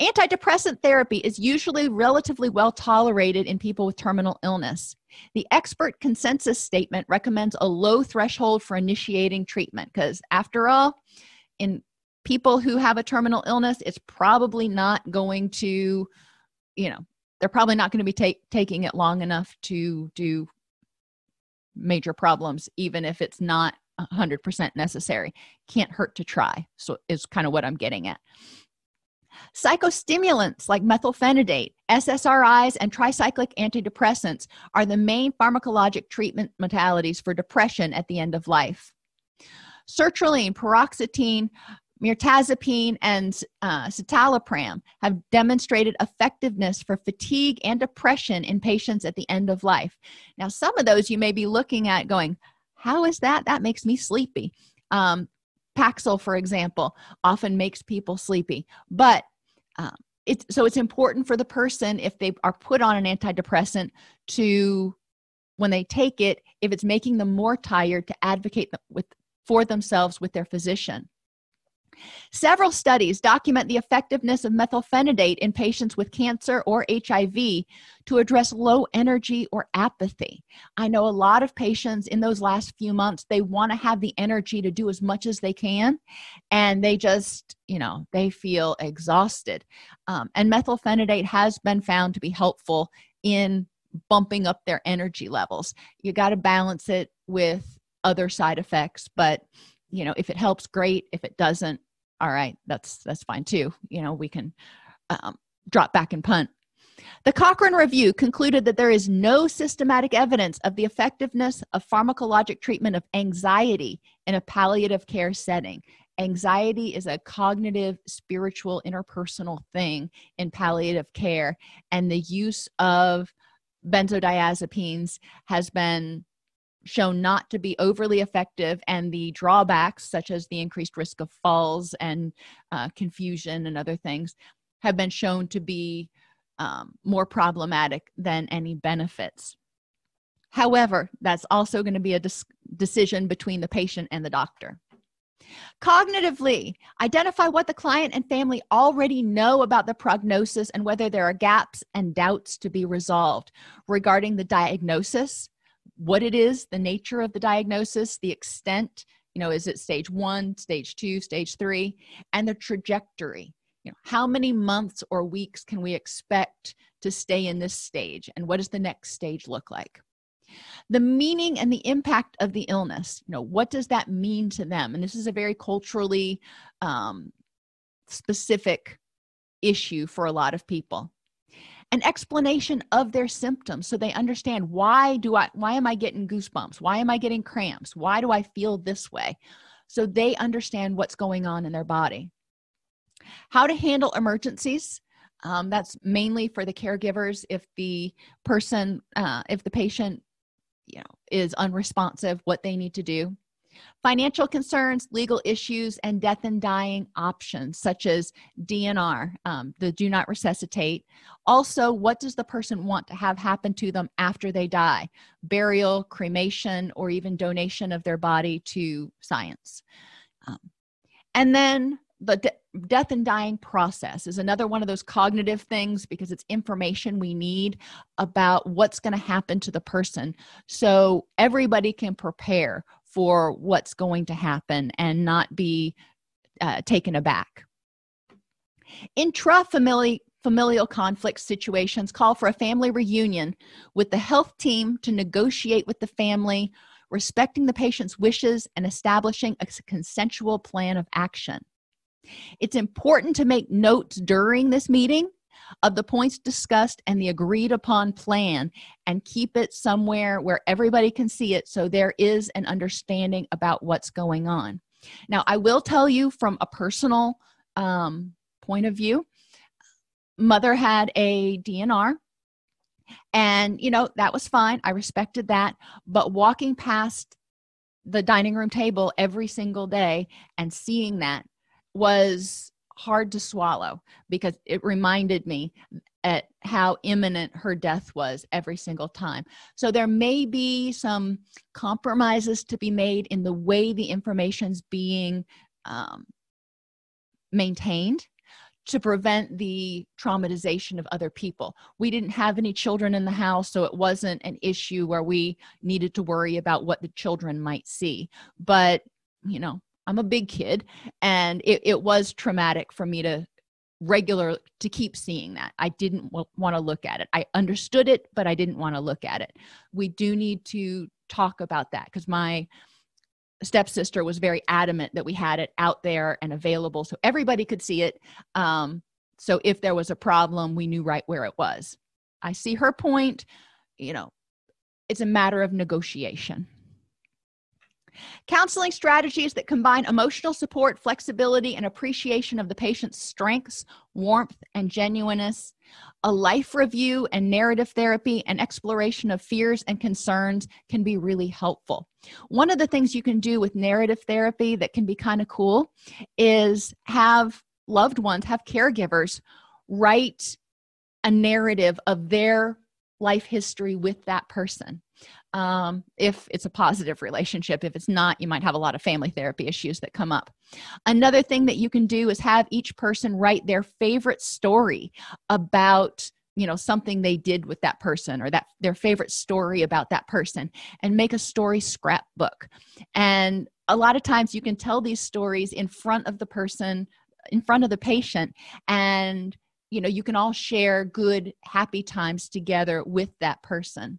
Antidepressant therapy is usually relatively well tolerated in people with terminal illness. The expert consensus statement recommends a low threshold for initiating treatment because, after all, in people who have a terminal illness, it's probably not going to, you know, they're probably not going to be take, taking it long enough to do major problems, even if it's not 100% necessary. Can't hurt to try. So, is kind of what I'm getting at. Psychostimulants like methylphenidate, SSRIs, and tricyclic antidepressants are the main pharmacologic treatment modalities for depression at the end of life. Sertraline, paroxetine, mirtazapine, and uh, citalopram have demonstrated effectiveness for fatigue and depression in patients at the end of life. Now, some of those you may be looking at going, How is that? That makes me sleepy. Um, Paxil, for example, often makes people sleepy, but um, it's so it's important for the person if they are put on an antidepressant to when they take it if it's making them more tired to advocate with for themselves with their physician Several studies document the effectiveness of methylphenidate in patients with cancer or HIV to address low energy or apathy. I know a lot of patients in those last few months, they want to have the energy to do as much as they can, and they just, you know, they feel exhausted. Um, and methylphenidate has been found to be helpful in bumping up their energy levels. You got to balance it with other side effects, but you know if it helps great. If it doesn't all right that's that's fine too. You know we can um, drop back and punt. The Cochrane Review concluded that there is no systematic evidence of the effectiveness of pharmacologic treatment of anxiety in a palliative care setting. Anxiety is a cognitive, spiritual, interpersonal thing in palliative care, and the use of benzodiazepines has been shown not to be overly effective, and the drawbacks, such as the increased risk of falls and uh, confusion and other things, have been shown to be um, more problematic than any benefits. However, that's also going to be a dis- decision between the patient and the doctor. Cognitively, identify what the client and family already know about the prognosis and whether there are gaps and doubts to be resolved regarding the diagnosis what it is, the nature of the diagnosis, the extent, you know, is it stage one, stage two, stage three, and the trajectory. You know, how many months or weeks can we expect to stay in this stage, and what does the next stage look like? The meaning and the impact of the illness. You know, what does that mean to them? And this is a very culturally um, specific issue for a lot of people an explanation of their symptoms so they understand why do i why am i getting goosebumps? Why am i getting cramps? Why do i feel this way? So they understand what's going on in their body. How to handle emergencies um, that's mainly for the caregivers. If the person uh, if the patient you know is unresponsive what they need to do Financial concerns, legal issues, and death and dying options, such as DNR, um, the do not resuscitate. Also, what does the person want to have happen to them after they die? Burial, cremation, or even donation of their body to science. Um, and then the de- death and dying process is another one of those cognitive things because it's information we need about what's going to happen to the person so everybody can prepare for what's going to happen and not be uh, taken aback. Intrafamilial familial conflict situations call for a family reunion with the health team to negotiate with the family, respecting the patient's wishes and establishing a consensual plan of action. It's important to make notes during this meeting of the points discussed and the agreed upon plan and keep it somewhere where everybody can see it so there is an understanding about what's going on. Now, I will tell you from a personal um, point of view, mother had a DNR and you know that was fine i respected that but walking past the dining room table every single day and seeing that was hard to swallow because it reminded me at how imminent her death was every single time. So there may be some compromises to be made in the way the information's being um, maintained to prevent the traumatization of other people. We didn't have any children in the house, so it wasn't an issue where we needed to worry about what the children might see. But, you know, I'm a big kid, and it, it was traumatic for me to regular to keep seeing that. I didn't w- want to look at it. I understood it but i didn't want to look at it. We do need to talk about that because my stepsister was very adamant that we had it out there and available so everybody could see it. Um, so if there was a problem we knew right where it was. I see her point. You know it's a matter of negotiation Counseling strategies that combine emotional support, flexibility, and appreciation of the patient's strengths, warmth, and genuineness, a life review and narrative therapy, and exploration of fears and concerns can be really helpful. One of the things you can do with narrative therapy that can be kind of cool is have loved ones, have caregivers write a narrative of their life history with that person um, if it's a positive relationship. If it's not, you might have a lot of family therapy issues that come up. Another thing that you can do is have each person write their favorite story about you know something they did with that person or that their favorite story about that person and make a story scrapbook and a lot of times you can tell these stories in front of the person in front of the patient and you know you can all share good happy times together with that person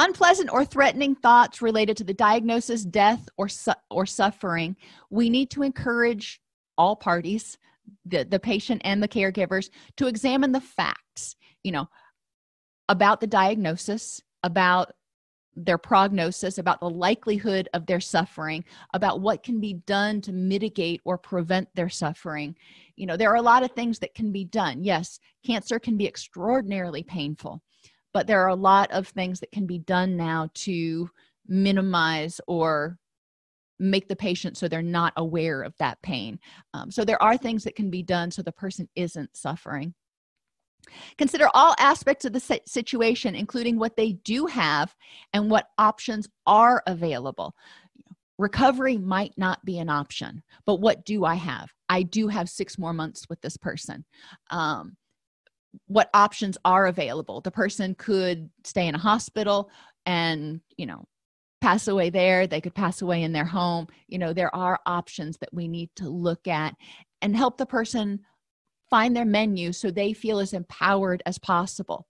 unpleasant or threatening thoughts related to the diagnosis death or su- or suffering. We need to encourage all parties the, the patient and the caregivers to examine the facts you know about the diagnosis about their prognosis about the likelihood of their suffering about what can be done to mitigate or prevent their suffering. You know there are a lot of things that can be done. Yes cancer can be extraordinarily painful but there are a lot of things that can be done now to minimize or make the patient so they're not aware of that pain. Um, so there are things that can be done so the person isn't suffering. Consider all aspects of the situation including what they do have and what options are available. Recovery might not be an option but what do i have? I do have six more months with this person. Um, what options are available. The person could stay in a hospital and you know pass away there. They could pass away in their home. You know there are options that we need to look at and help the person find their menu so they feel as empowered as possible.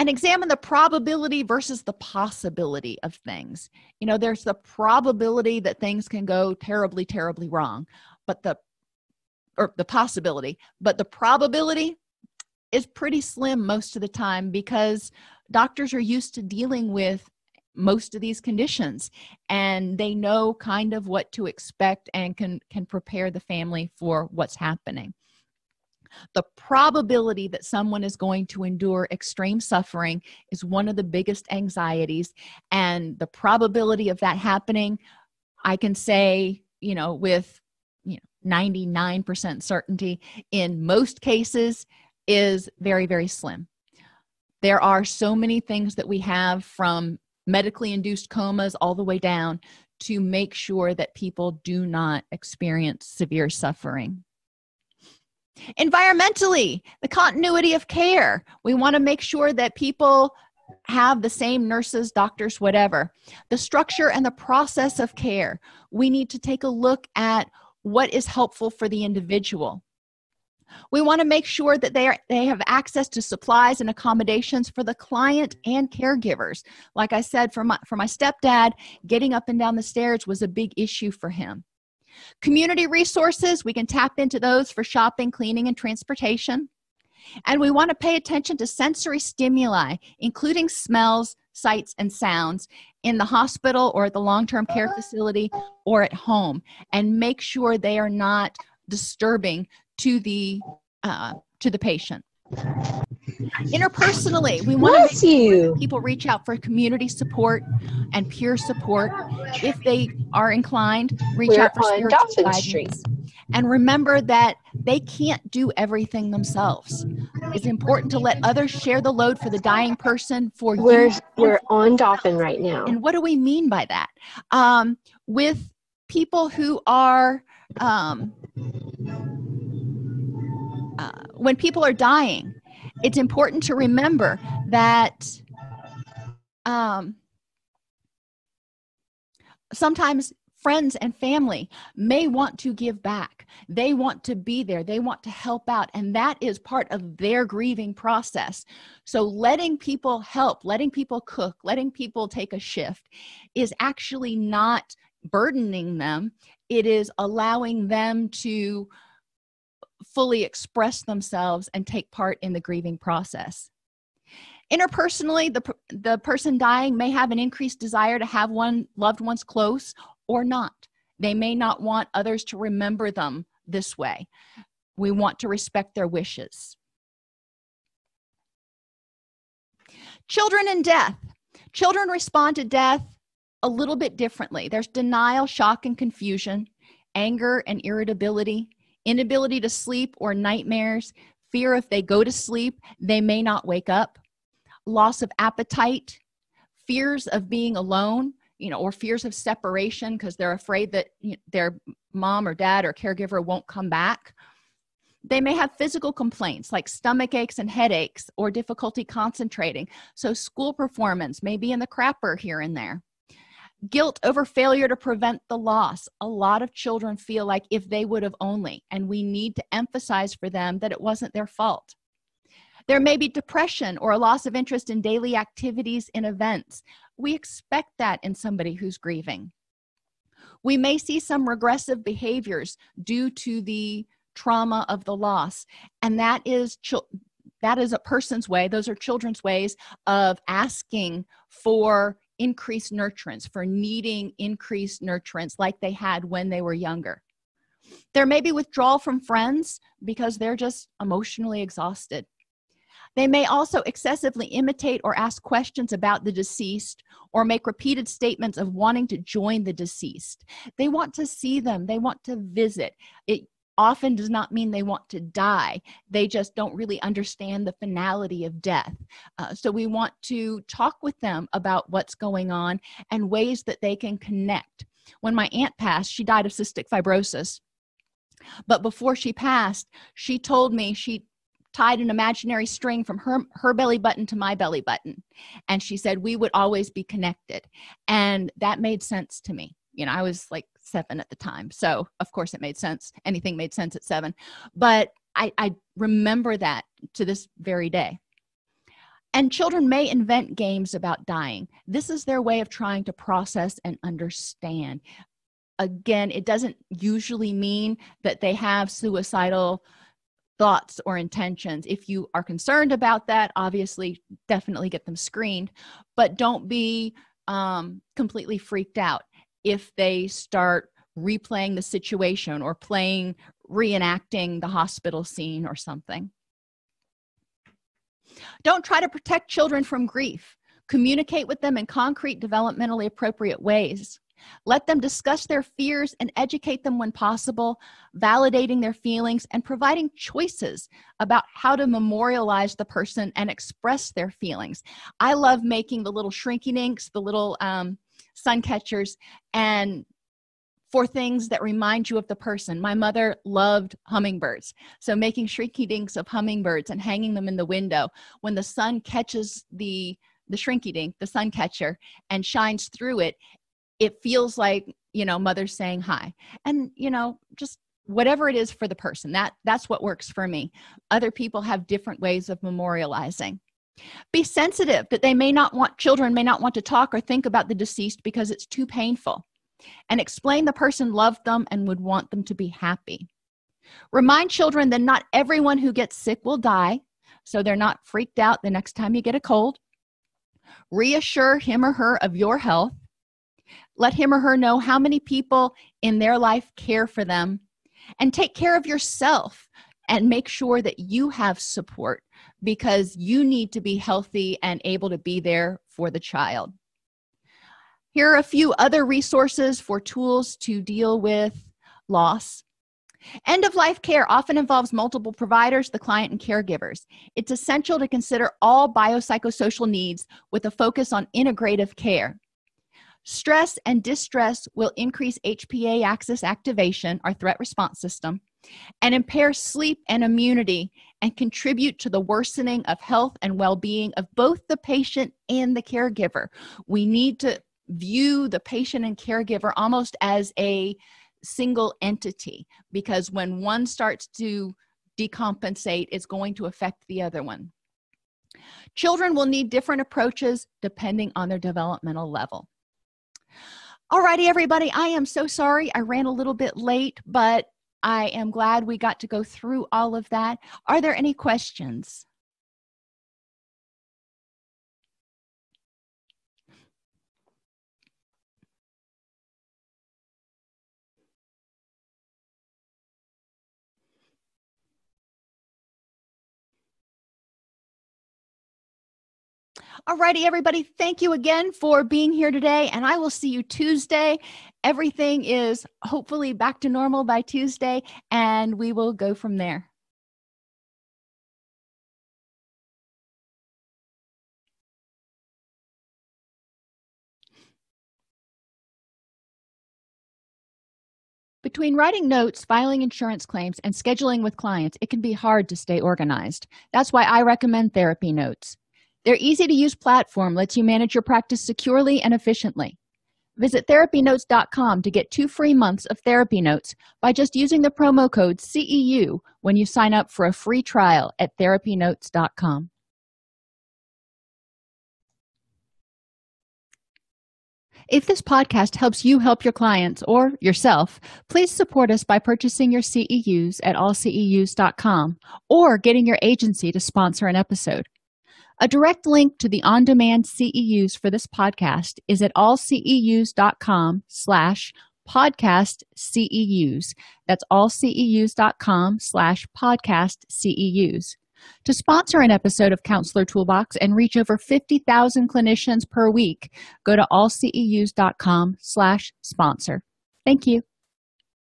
And examine the probability versus the possibility of things. You know there's the probability that things can go terribly terribly wrong but the or the possibility but the probability is pretty slim most of the time because doctors are used to dealing with most of these conditions and they know kind of what to expect and can can prepare the family for what's happening. The probability that someone is going to endure extreme suffering is one of the biggest anxieties and the probability of that happening i can say you know with you know 99% certainty in most cases is very, very slim. There are so many things that we have from medically induced comas all the way down to make sure that people do not experience severe suffering. Environmentally, the continuity of care. We want to make sure that people have the same nurses, doctors, whatever. The structure and the process of care. We need to take a look at what is helpful for the individual. We want to make sure that they are they have access to supplies and accommodations for the client and caregivers. Like I said, for my for my stepdad, getting up and down the stairs was a big issue for him. Community resources, we can tap into those for shopping, cleaning, and transportation. And we want to pay attention to sensory stimuli, including smells, sights, and sounds in the hospital or at the long term care facility or at home, and make sure they are not disturbing to the uh, to the patient. Interpersonally we want to sure people reach out for community support and peer support. If they are inclined reach We're out for spiritual guidance. Street. and remember that they can't do everything themselves. It's important to let others share the load for the dying person for we're, you. We're on dolphin right now. And what do we mean by that? Um, with people who are um, when people are dying it's important to remember that um, sometimes friends and family may want to give back. They want to be there. They want to help out and that is part of their grieving process. So letting people help letting people cook letting people take a shift is actually not burdening them. It is allowing them to fully express themselves and take part in the grieving process. Interpersonally the, the person dying may have an increased desire to have one loved ones close or not. They may not want others to remember them this way. We want to respect their wishes. Children and death. Children respond to death a little bit differently. There's denial shock and confusion anger and irritability inability to sleep or nightmares fear if they go to sleep they may not wake up loss of appetite fears of being alone you know or fears of separation because they're afraid that you know, their mom or dad or caregiver won't come back. They may have physical complaints like stomach aches and headaches or difficulty concentrating. So school performance may be in the crapper here and there guilt over failure to prevent the loss. A lot of children feel like if they would have only and we need to emphasize for them that it wasn't their fault. There may be depression or a loss of interest in daily activities and events. We expect that in somebody who's grieving. We may see some regressive behaviors due to the trauma of the loss and that is that is a person's way those are children's ways of asking for increased nurturance for needing increased nurturance like they had when they were younger there may be withdrawal from friends because they're just emotionally exhausted they may also excessively imitate or ask questions about the deceased or make repeated statements of wanting to join the deceased. They want to see them, they want to visit. It often does not mean they want to die, they just don't really understand the finality of death. Uh, so we want to talk with them about what's going on and ways that they can connect. When my aunt passed, she died of cystic fibrosis. But before she passed, she told me she tied an imaginary string from her her belly button to my belly button and she said we would always be connected and that made sense to me you know i was like seven at the time so of course it made sense. Anything made sense at seven. But i i remember that to this very day. And children may invent games about dying. This is their way of trying to process and understand. Again it doesn't usually mean that they have suicidal thoughts or intentions. If you are concerned about that obviously definitely get them screened. But don't be um, completely freaked out if they start replaying the situation or playing reenacting the hospital scene or something. Don't try to protect children from grief. Communicate with them in concrete developmentally appropriate ways. Let them discuss their fears and educate them when possible, validating their feelings and providing choices about how to memorialize the person and express their feelings. I love making the little shrinky dinks, the little um, sun catchers, and for things that remind you of the person. My mother loved hummingbirds. So making shrinky dinks of hummingbirds and hanging them in the window when the sun catches the the shrinky dink, the sun catcher, and shines through it, it feels like you know mother's saying hi and you know just whatever it is for the person that that's what works for me other people have different ways of memorializing be sensitive that they may not want children may not want to talk or think about the deceased because it's too painful. And explain the person loved them and would want them to be happy. Remind children that not everyone who gets sick will die so they're not freaked out the next time you get a cold. Reassure him or her of your health. Let him or her know how many people in their life care for them. And take care of yourself and make sure that you have support because you need to be healthy and able to be there for the child. Here are a few other resources for tools to deal with loss. End of life care often involves multiple providers, the client, and caregivers. It's essential to consider all biopsychosocial needs with a focus on integrative care. Stress and distress will increase HPA axis activation, our threat response system, and impair sleep and immunity and contribute to the worsening of health and well being of both the patient and the caregiver. We need to view the patient and caregiver almost as a single entity because when one starts to decompensate, it's going to affect the other one. Children will need different approaches depending on their developmental level. Alrighty, everybody, I am so sorry I ran a little bit late, but I am glad we got to go through all of that. Are there any questions? Alrighty, everybody. Thank you again for being here today, and I will see you Tuesday. Everything is hopefully back to normal by Tuesday, and we will go from there. Between writing notes, filing insurance claims, and scheduling with clients, it can be hard to stay organized. That's why I recommend Therapy Notes. Their easy to use platform lets you manage your practice securely and efficiently. Visit therapynotes.com to get two free months of therapy notes by just using the promo code CEU when you sign up for a free trial at therapynotes.com. If this podcast helps you help your clients or yourself, please support us by purchasing your CEUs at allceus.com or getting your agency to sponsor an episode. A direct link to the on-demand CEUs for this podcast is at allceus.com slash podcast CEUs. That's allceus.com slash podcast CEUs. To sponsor an episode of Counselor Toolbox and reach over 50,000 clinicians per week, go to allceus.com slash sponsor. Thank you.